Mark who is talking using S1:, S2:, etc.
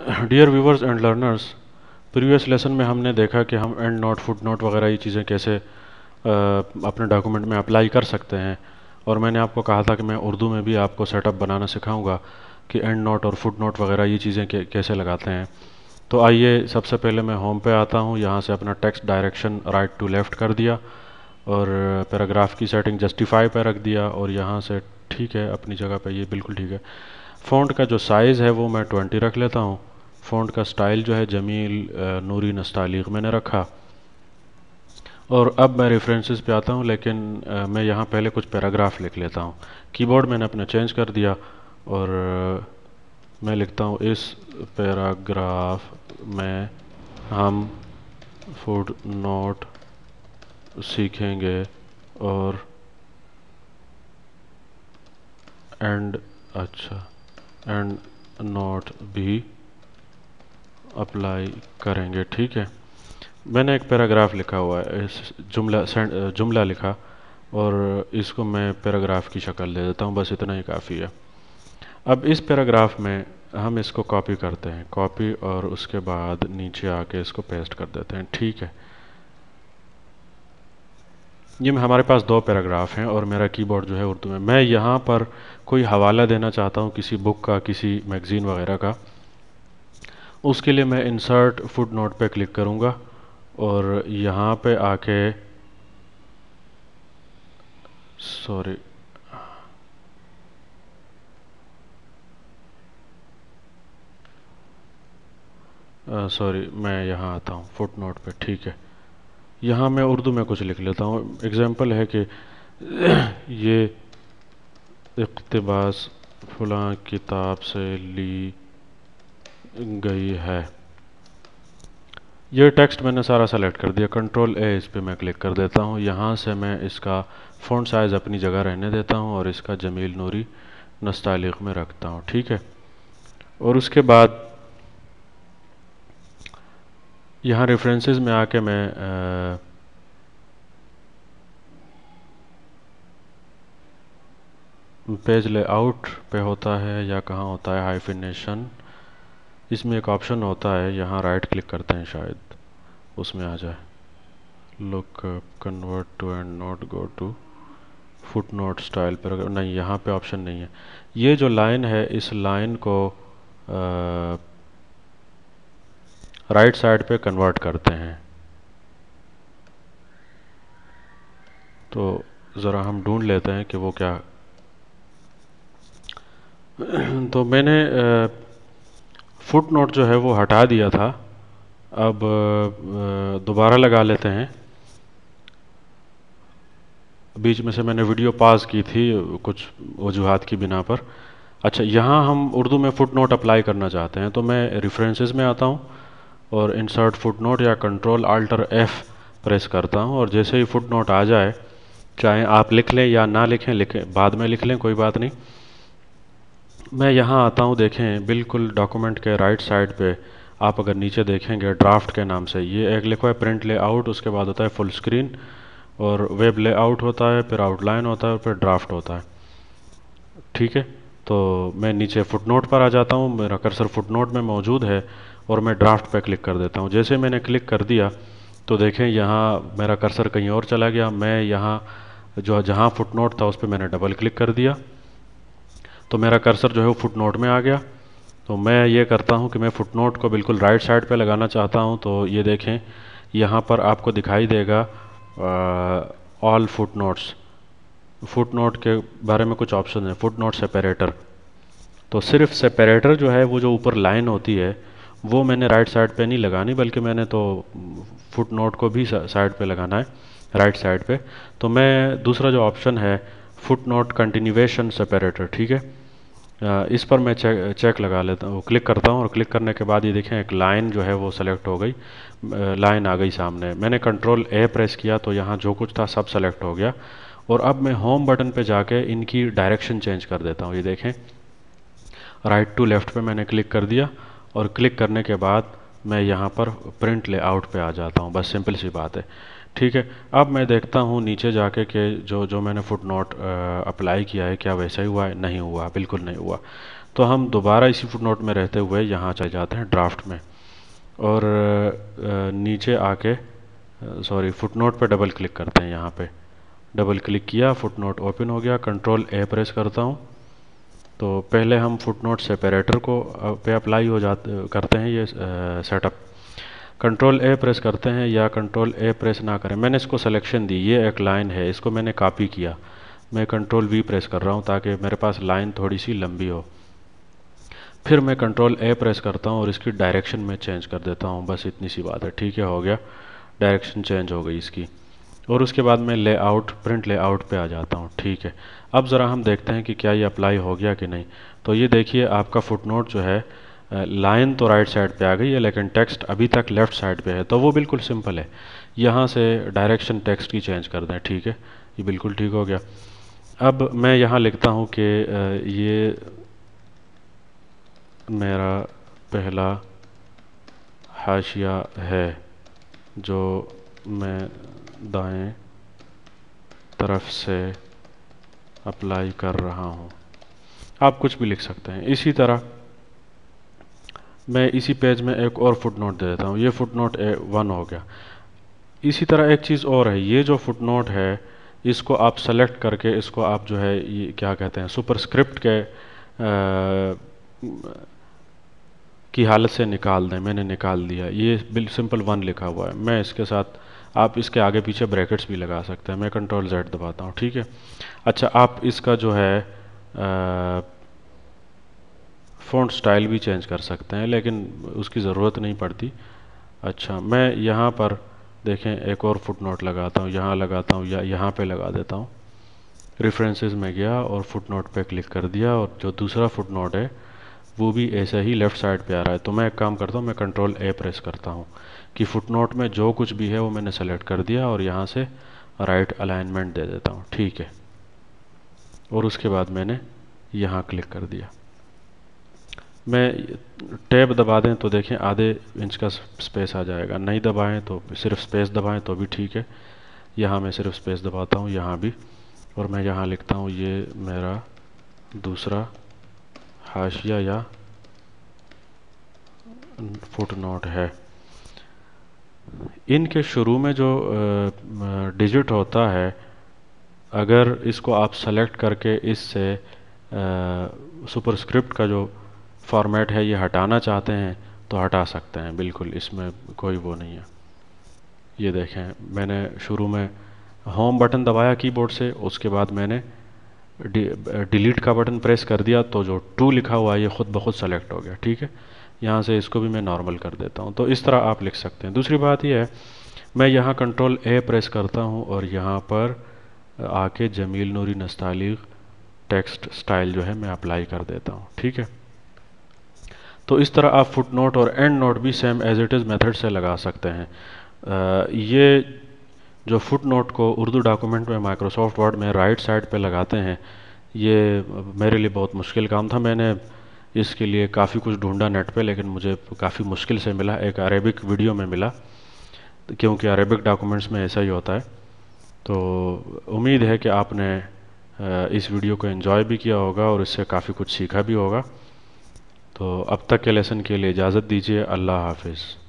S1: Dear viewers and learners previous lesson में हमने देखा कि हम एंड नोट फुट नोट वगैरह ये चीज़ें कैसे आ, अपने डॉक्यूमेंट में अप्लाई कर सकते हैं। और मैंने आपको कहा था कि मैं उर्दू में भी आपको सेटअप बनाना सिखाऊँगा कि एंड नोट और फुट नोट वगैरह ये चीज़ें कैसे लगाते हैं। तो आइए सबसे पहले मैं होम पे आता हूँ। यहाँ से अपना text direction right to left कर दिया और पैराग्राफ की सेटिंग जस्टिफाई पर रख दिया और यहाँ से ठीक है अपनी जगह पर ये बिल्कुल ठीक है। फ़ॉन्ट का जो साइज़ है वो मैं ट्वेंटी रख लेता हूँ। फ़ॉन्ट का स्टाइल जो है जमील नूरी नस्तालीग मैंने रखा। और अब मैं रेफरेंसेस पे आता हूँ लेकिन आ, मैं यहाँ पहले कुछ पैराग्राफ लिख लेता हूँ। कीबोर्ड मैंने अपना चेंज कर दिया और आ, मैं लिखता हूँ इस पैराग्राफ में हम फुड नोट सीखेंगे और एंड अच्छा एंड नोट भी अप्लाई करेंगे, ठीक है? मैंने एक पैराग्राफ लिखा हुआ है, इस जुमला जुमला लिखा, और इसको मैं पैराग्राफ की शक्ल दे देता हूँ, बस इतना ही काफ़ी है। अब इस पैराग्राफ में हम इसको कॉपी करते हैं कॉपी और उसके बाद नीचे आके इसको पेस्ट कर देते हैं, ठीक है? ये हमारे पास दो पैराग्राफ हैं, और मेरा कीबोर्ड जो है उर्दू में। मैं यहाँ पर कोई हवाला देना चाहता हूँ किसी बुक का, किसी मैगज़ीन वगैरह का उसके लिए मैं इंसर्ट फुट नोट पर क्लिक करूँगा और यहाँ पे आके सॉरी सॉरी मैं यहाँ आता हूँ फुट नोट पर ठीक है। यहाँ मैं उर्दू में कुछ लिख लेता हूँ। एग्ज़ाम्पल है कि ये इकतबास फलां किताब से ली गई है। ये टेक्स्ट मैंने सारा सेलेक्ट कर दिया। कंट्रोल ए इस पर मैं क्लिक कर देता हूँ। यहाँ से मैं इसका फ़ॉन्ट साइज़ अपनी जगह रहने देता हूँ और इसका जमील नूरी नस्तालिक में रखता हूँ। ठीक है? और उसके बाद यहाँ रेफरेंसेस में आके मैं आ, पेज लेआउट पे होता है या कहाँ होता है? हाइफिनेशन इसमें एक ऑप्शन होता है यहाँ राइट क्लिक करते हैं शायद। उसमें आ जाए। Look convert to endnote go to footnote style पर नहीं यहाँ पे ऑप्शन नहीं है। ये जो लाइन है इस लाइन को आ, राइट साइड पे कन्वर्ट करते हैं। तो ज़रा हम ढूंढ लेते हैं कि वो क्या तो मैंने फुट नोट जो है वो हटा दिया था। अब दोबारा लगा लेते हैं। बीच में से मैंने वीडियो पास की थी कुछ वजूहत की बिना पर। अच्छा यहाँ हम उर्दू में फुट नोट अप्लाई करना चाहते हैं तो मैं रेफरेंसेस में आता हूँ और इंसर्ट फुट नोट या कंट्रोल आल्टर एफ़ प्रेस करता हूँ और जैसे ही फुट नोट आ जाए, चाहे आप लिख लें या ना लिखें लिखें, बाद में लिख लें, कोई बात नहीं। मैं यहाँ आता हूँ, देखें, बिल्कुल डॉक्यूमेंट के राइट साइड पे। आप अगर नीचे देखेंगे ड्राफ्ट के नाम से, ये एक लिखा है प्रिंट लेआउट उसके बाद होता है फुल स्क्रीन और वेब लेआउट होता है, फिर आउटलाइन होता है और फिर ड्राफ्ट होता है। ठीक है? तो मैं नीचे फुटनोट पर आ जाता हूँ, मेरा कर्सर फुटनोट में मौजूद है, और मैं ड्राफ्ट पे क्लिक कर देता हूँ। जैसे मैंने क्लिक कर दिया तो देखें, यहाँ मेरा कर्सर कहीं और चला गया। मैं यहाँ, जो जहाँ फुट नोट था, उस पर मैंने डबल क्लिक कर दिया। तो मेरा कर्सर जो है वो फुट नोट में आ गया। तो मैं ये करता हूँ कि मैं फुट नोट को बिल्कुल राइट साइड पे लगाना चाहता हूँ। तो ये देखें, यहाँ पर आपको दिखाई देगा all foot notes foot note के बारे में कुछ ऑप्शन है। फुट नोट सेपरेटर तो सिर्फ़ सेपरेटर जो है, वो जो ऊपर लाइन होती है, वो मैंने राइट साइड पे नहीं लगानी, बल्कि मैंने तो फुट नोट को भी साइड पे लगाना है राइट साइड पे। तो मैं दूसरा जो ऑप्शन है फुट नोट कंटिन्यूएशन सेपरेटर ठीक है? इस पर मैं चेक चेक लगा लेता हूँ, क्लिक करता हूँ और क्लिक करने के बाद ये देखें, एक लाइन जो है वो सेलेक्ट हो गई। लाइन आ गई सामने। मैंने कंट्रोल ए प्रेस किया तो यहाँ जो कुछ था सब सेलेक्ट हो गया। और अब मैं होम बटन पे जाके इनकी डायरेक्शन चेंज कर देता हूँ। ये देखें राइट टू लेफ़्ट पे मैंने क्लिक कर दिया और क्लिक करने के बाद मैं यहाँ पर प्रिंट लेआउट पे आ जाता हूँ। बस सिंपल सी बात है। ठीक है, अब मैं देखता हूँ नीचे जाके के जो जो मैंने फुट नोट अप्लाई किया है, क्या वैसा ही हुआ है? नहीं हुआ, बिल्कुल नहीं हुआ। तो हम दोबारा इसी फुट नोट में रहते हुए यहाँ चले जाते हैं ड्राफ्ट में। और नीचे आके सॉरी फुट नोट पर डबल क्लिक करते हैं यहाँ पे। डबल क्लिक किया फुट नोट ओपन हो गया कंट्रोल ए प्रेस करता हूँ। तो पहले हम फुट नोट सेपरेटर को पे अप्लाई हो जाते, करते हैं ये सेटअप कंट्रोल ए प्रेस करते हैं या कंट्रोल ए प्रेस ना करें। मैंने इसको सिलेक्शन दी, ये एक लाइन है, इसको मैंने कॉपी किया। मैं कंट्रोल वी प्रेस कर रहा हूँ ताकि मेरे पास लाइन थोड़ी सी लंबी हो। फिर मैं कंट्रोल ए प्रेस करता हूँ और इसकी डायरेक्शन में चेंज कर देता हूँ। बस इतनी सी बात है, ठीक है, हो गया। डायरेक्शन चेंज हो गई इसकी। और उसके बाद मैं लेआउट प्रिंट लेआउट पे आ जाता हूँ, ठीक है। अब ज़रा हम देखते हैं कि क्या ये अप्लाई हो गया कि नहीं। तो ये देखिए, आपका फुटनोट जो है लाइन तो राइट साइड पे आ गई है, लेकिन टेक्स्ट अभी तक लेफ़्ट साइड पे है तो वो बिल्कुल सिंपल है। यहाँ से डायरेक्शन टेक्स्ट की चेंज कर दें, ठीक है? ये बिल्कुल ठीक हो गया। अब मैं यहाँ लिखता हूँ कि ये मेरा पहला हाशिया है, जो मैं दाएँ तरफ़ से अप्लाई कर रहा हूँ। आप कुछ भी लिख सकते हैं। इसी तरह मैं इसी पेज में एक और फुट नोट दे देता हूँ। ये फुट नोट वन हो गया। इसी तरह एक चीज़ और है। ये जो फुट नोट है इसको आप सेलेक्ट करके इसको आप जो है ये क्या कहते हैं सुपरस्क्रिप्ट के आ, की हालत से निकाल दें। मैंने निकाल दिया। ये बिल सिंपल वन लिखा हुआ है। मैं इसके साथ आप इसके आगे पीछे ब्रैकेट्स भी लगा सकते हैं। मैं कंट्रोल जेड दबाता हूँ। ठीक है? अच्छा आप इसका जो है आ, फ़ॉन्ट स्टाइल भी चेंज कर सकते हैं, लेकिन उसकी ज़रूरत नहीं पड़ती। अच्छा मैं यहाँ पर देखें, एक और फुट नोट लगाता हूँ, यहाँ लगाता हूँ, या यहाँ पे लगा देता हूँ। रेफरेंसेस में गया और फुट नोट पर क्लिक कर दिया और जो दूसरा फुट नोट है, वो भी ऐसे ही लेफ़्ट साइड पे आ रहा है। तो मैं एक काम करता हूँ, मैं कंट्रोल ए प्रेस करता हूँ कि फुट नोट में जो कुछ भी है, वो मैंने सेलेक्ट कर दिया और यहाँ से राइट अलाइनमेंट दे देता हूँ। ठीक है। और उसके बाद मैंने यहाँ क्लिक कर दिया। मैं टैब दबा दें तो देखें आधे इंच का स्पेस आ जाएगा। नहीं दबाएँ तो सिर्फ़ स्पेस दबाएँ तो भी ठीक है। यहाँ मैं सिर्फ़ स्पेस दबाता हूँ, यहाँ भी। और मैं यहाँ लिखता हूँ, ये मेरा दूसरा हाशिया या फुट नोट है। इनके शुरू में जो डिजिट होता है, अगर इसको आप सेलेक्ट करके इससे सुपरस्क्रिप्ट का जो फॉर्मेट है, ये हटाना चाहते हैं तो हटा सकते हैं। बिल्कुल, इसमें कोई वो नहीं है। ये देखें, मैंने शुरू में होम बटन दबाया कीबोर्ड से, उसके बाद मैंने डिलीट का बटन प्रेस कर दिया तो जो टू लिखा हुआ है, ये ख़ुद ब खुद सेलेक्ट हो गया, ठीक है? यहाँ से इसको भी मैं नॉर्मल कर देता हूँ तो इस तरह आप लिख सकते हैं। दूसरी बात यह है, मैं यहाँ कंट्रोल ए प्रेस करता हूँ, और यहाँ पर आके जमील नूरी नस्तालिग टेक्स्ट स्टाइल जो है, मैं अप्लाई कर देता हूँ, ठीक है? तो इस तरह आप फुट नोट और एंड नोट भी same as it is method से लगा सकते हैं। आ, ये जो फुट नोट को उर्दू डॉक्यूमेंट में माइक्रोसॉफ्ट वर्ड में राइट साइड पे लगाते हैं ये मेरे लिए बहुत मुश्किल काम था। मैंने इसके लिए काफ़ी कुछ ढूंढा नेट पे लेकिन मुझे काफ़ी मुश्किल से मिला। एक अरेबिक वीडियो में मिला क्योंकि अरेबिक डॉक्यूमेंट्स में ऐसा ही होता है। तो उम्मीद है कि आपने इस वीडियो को एंजॉय भी किया होगा और इससे काफ़ी कुछ सीखा भी होगा। तो अब तक के लेसन के लिए इजाज़त दीजिए। अल्लाह हाफिज़।